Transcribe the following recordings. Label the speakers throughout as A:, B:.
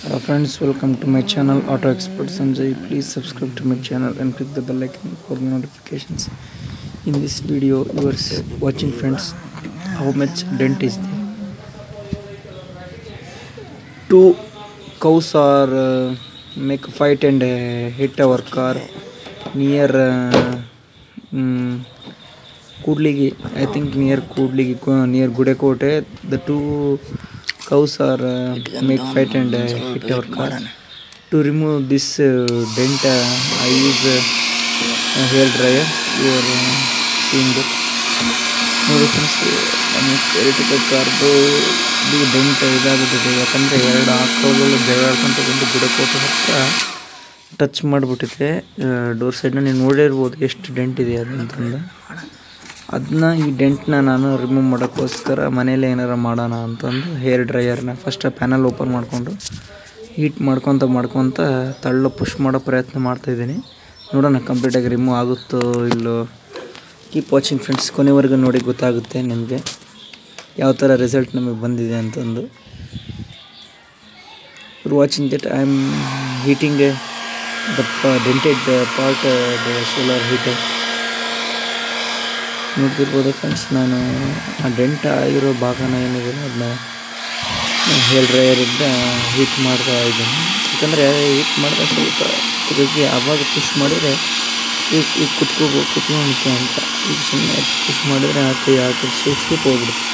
A: Hello friends, welcome to my channel Auto Expert Sanjay. Please subscribe to my channel and click the bell icon for the notifications. In this video you are watching friends how much dent is there. Two cows are uh, make a fight and uh, hit our car near uh, mm, Kudligi, I think near Kudligi, near Gudekote. The two cows are uh, make fat and uh, hit our car. To remove this uh, dent, uh, I use uh, a hair dryer. You are uh, seeing that. ನೋಡಿ friends electric ಕಾರ್ದು ಇದು dent ಇದಾಗುತ್ತದೆ ಯಾಕಂದರೆ ಎರಡು ಆಕಳುಗಳು ಜಗಳಾಡ್ಕೊಂತ ಬಂದು ಬುಡಕೋಟ ಹತ್ರ touch ಮಾಡಿಬಿಟ್ಟಿದೆ door ಸೈಡ್ನ ನೀವು ನೋಡಿರ್ಬೋದು ಎಷ್ಟು ಡೆಂಟ್ ಇದೆ ಅದಂತಂದು ಅದನ್ನ ಈ ಡೆಂಟ್ನ ನಾನು ರಿಮೂವ್ ಮಾಡೋಕ್ಕೋಸ್ಕರ ಮನೇಲಿ ಏನಾರು ಮಾಡೋಣ ಅಂತಂದು ಹೇರ್ ಡ್ರೈಯರ್ನ ಫಸ್ಟ್ ಪ್ಯಾನಲ್ ಓಪನ್ ಮಾಡಿಕೊಂಡು ಹೀಟ್ ಮಾಡ್ಕೊತ ಮಾಡ್ಕೊತ ತಳ್ಳು ಪುಷ್ ಮಾಡೋ ಪ್ರಯತ್ನ ಮಾಡ್ತಾಯಿದ್ದೀನಿ ನೋಡೋಣ ಕಂಪ್ಲೀಟಾಗಿ ರಿಮೂವ್ ಆಗುತ್ತೋ ಇಲ್ಲೋ ಕೀಪ್ ವಾಚಿಂಗ್ ಫ್ರೆಂಡ್ಸ್ ಕೊನೆವರೆಗೂ ನೋಡಿ ಗೊತ್ತಾಗುತ್ತೆ ನಿಮಗೆ ಯಾವ ಥರ ರಿಸಲ್ಟ್ ನಮಗೆ ಬಂದಿದೆ ಅಂತಂದು watching that I am heating the dented part the solar heater ನೋಡ್ತಿರ್ಬೋದು ಫ್ರೆಂಡ್ಸ್ ನಾನು ಆ ಡೆಂಟ್ ಆಗಿರೋ ಭಾಗನ ಏನಿದೆ ಅದನ್ನ ಹೇರ್ ಡ್ರೈಯರಿಂದ ಹೀಟ್ ಮಾಡ್ತಾ ಇದ್ದೀನಿ ಯಾಕಂದರೆ ಹೀಟ್ ಮಾಡಿದ್ರೆ ಸ್ವಲ್ಪ ತಿರುಗಿ ಆವಾಗ ಪುಷ್ ಮಾಡಿದರೆ ಈಗ ಈಗ ಕುತ್ಕೋಬೋ ಕುತ್ಕೊಳುತ್ತೆ ಅಂತ ಈಗ ಸುಮ್ಮನೆ ಪುಷ್ ಮಾಡಿದರೆ ಆ ಕೈ ಆ ಕೈ ಸ್ಲಿಪ್ ಹೋಗ್ಬಿಡುತ್ತೆ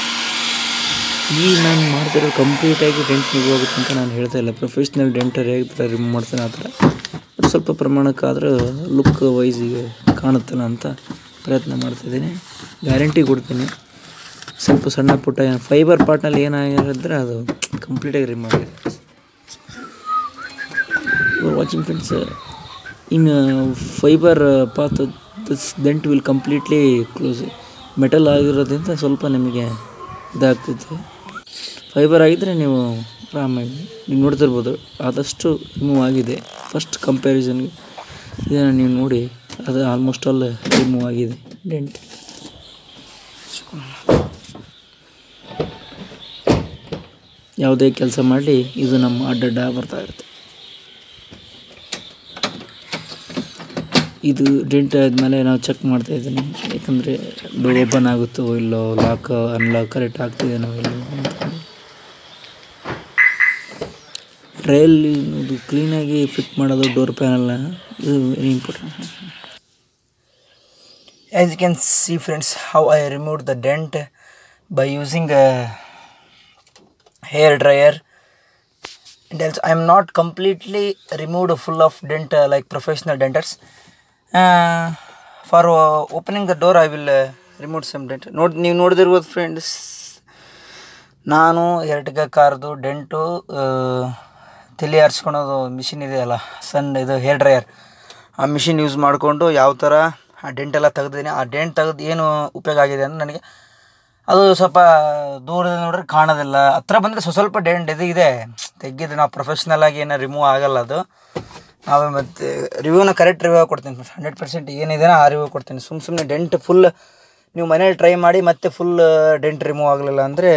A: ಈಗ ನಾನು ಮಾಡ್ತಿರೋ ಕಂಪ್ಲೀಟಾಗಿ ಡೆಂಟ್ ನೀವು ಹೋಗುತ್ತೆ ಅಂತ ನಾನು ಹೇಳ್ತಾ ಇಲ್ಲ ಪ್ರೊಫೆಷ್ನಲ್ ಡೆಂಟರ್ ಹೇಗೆ ರಿಮೂವ್ ಮಾಡ್ತಾನೆ ಆ ಥರ ಸ್ವಲ್ಪ ಪ್ರಮಾಣಕ್ಕಾದರೂ ಲುಕ್ ವೈಸಿಗೆ ಕಾಣುತ್ತಲ್ಲ ಅಂತ ಪ್ರಯತ್ನ ಮಾಡ್ತಿದ್ದೀನಿ ಗ್ಯಾರಂಟಿ ಕೊಡ್ತೀನಿ ಸ್ವಲ್ಪ ಸಣ್ಣ ಪುಟ್ಟ ಫೈಬರ್ ಪಾರ್ಟ್ನಲ್ಲಿ ಏನಾಗಿರೋದ್ರೆ ಅದು ಕಂಪ್ಲೀಟಾಗಿ ರಿಮೂವ್ ಆಗಿದೆ watching friends in fibre path this dent will completely close metal ಆಗಿರೋದ್ರಿಂದ ಸ್ವಲ್ಪ ನಿಮಗೆ ಇದಾಗ್ತಿತ್ತು ಫೈಬರ್ ಆಗಿದ್ದರೆ ನೀವು ಆರಾಮಾಗಿ ನೀವು ನೋಡ್ತಿರ್ಬೋದು ಆದಷ್ಟು ರಿಮೂವ್ ಆಗಿದೆ ಫಸ್ಟ್ ಕಂಪ್ಯಾರಿಸನ್ಗೆ ಇದನ್ನು ನೀವು ನೋಡಿ ಅದು ಆಲ್ಮೋಸ್ಟ್ ಆಲ್ ರಿಮೂವ್ ಆಗಿದೆ ಡೆಂಟ್ ಯಾವುದೇ ಕೆಲಸ ಮಾಡಲಿ ಇದು ನಮ್ಮ ಅಡ್ಡಡ್ಡ ಬರ್ತಾ ಇರುತ್ತೆ ಇದು ಡೆಂಟ್ ಆದಮೇಲೆ ನಾವು ಚೆಕ್ ಮಾಡ್ತಾ ಇದ್ದೀನಿ ಯಾಕಂದರೆ ಡೋರ್ ಓಪನ್ ಆಗುತ್ತೋ ಇಲ್ಲೋ ಲಾಕ್ ಅನ್ಲಾಕ್ ಕರೆಕ್ಟ್ ಆಗ್ತಿದೆ ಇಲ್ಲೋ ರೈಲ್ ಇದು ಕ್ಲೀನಾಗಿ ಫಿಟ್ ಮಾಡೋದು ಡೋರ್ ಪ್ಯಾನಲ್ನ ಇದು very important as you can see friends how I removed the dent by using a hair dryer and I am not completely removed full of dent uh, like professional denters uh, for uh, opening the door I will remove some dent ನೋಡಿ ನೀವು ನೋಡಿದಿರ್ಬೋದು friends ನಾನು Ertiga ಕಾರ್ದು dent ತಲೆ ಆರಿಸ್ಕೊಳೋದು machine ಇದೆಯಲ್ಲ ಸಣ್ಣ ಇದು hair dryer ಆ machine use ಮಾಡಿಕೊಂಡು ಯಾವ ಥರ ಆ ಡೆಂಟೆಲ್ಲ ತೆಗೆದಿದ್ದೀನಿ ಆ ಡೆಂಟ್ ತೆಗೆದು ಏನು ಉಪಯೋಗ ಆಗಿದೆ ಅಂದರೆ ನನಗೆ ಅದು ಸ್ವಲ್ಪ ದೂರದಿಂದ ನೋಡಿದ್ರೆ ಕಾಣೋದಿಲ್ಲ ಹತ್ರ ಬಂದರೆ ಸ್ವಲ್ಪ ಸ್ವಲ್ಪ ಡೆಂಟ್ ಇದು ಇದೆ ತೆಗೆದ್ರೆ ನಾವು ಆಗಿ ಏನೋ ರಿಮೂವ್ ಆಗಲ್ಲ ಅದು ನಾವು ಮತ್ತು ರಿವ್ಯೂನ ಕರೆಕ್ಟ್ ರಿವ್ಯೂ ಕೊಡ್ತೀನಿ ಹಂಡ್ರೆಡ್ ಪರ್ಸೆಂಟ್ ಏನಿದೆಯೋ ಆ ರಿವ್ಯೂ ಕೊಡ್ತೀನಿ ಸುಮ್ಮ ಸುಮ್ಮನೆ ಡೆಂಟ್ ಫುಲ್ ನೀವು ಮನೇಲಿ ಟ್ರೈ ಮಾಡಿ ಮತ್ತೆ ಫುಲ್ ಡೆಂಟ್ ರಿಮೂವ್ ಆಗಲಿಲ್ಲ ಅಂದರೆ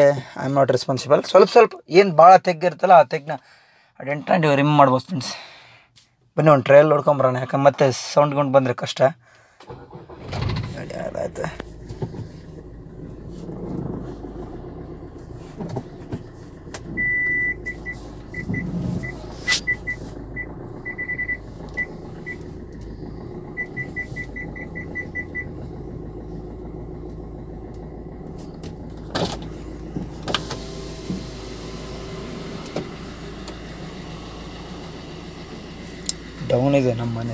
A: ಐ ಆಮ್ ನಾಟ್ ರೆಸ್ಪಾನ್ಸಿಬಲ್ ಸ್ವಲ್ಪ ಸ್ವಲ್ಪ ಏನು ಭಾಳ ತೆಗ್ಗಿರ್ತಲ್ಲ ಆ ತೆಗ್ನ ಆ ಡೆಂಟ್ನ ನೀವು ರಿಮೂವ್ ಮಾಡ್ಬೋದು ಫ್ರೆಂಡ್ಸ್ ಬನ್ನಿ ಒಂದು ಟ್ರಯಲ್ ನೋಡ್ಕೊಂಬರೋಣ ಯಾಕಂದ್ರೆ ಮತ್ತೆ ಸೌಂಡ್ಗೊಂಡು ಬಂದರೆ ಕಷ್ಟ Agarata. ಡೌನ್ ಇದೆ ನಮ್ಮ ಮನೆ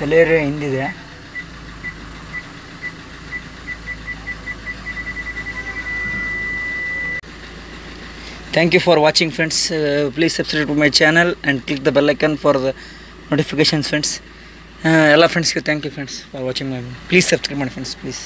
A: ಸಲೇರಿ ಹಿಂದಿದೆ thank you for watching friends please subscribe to my channel and click the bell icon for the notifications friends ಎಲ್ಲ ಫ್ರೆಂಡ್ಸ್ಗೆ thank you friends for watching my please subscribe ಮಾಡಿ ಫ್ರೆಂಡ್ಸ್ ಪ್ಲೀಸ್